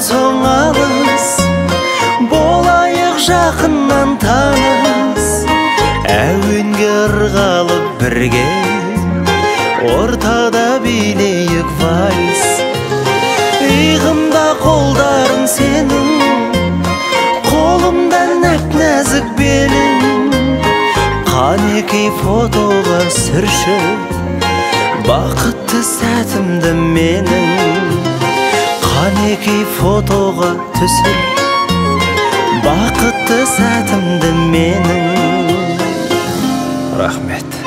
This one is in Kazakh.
соң алыс болайық жақыннан таныс. Әуенге ырғалып бірге. Ортада билейік вальс. Иығымда қолдарың сенің. Қолымда нәп нәзік белің қанекей фотоға сүрші бақытты сәтімді менің мінекей фотоға түсір бақытты сәтімді менің рахмет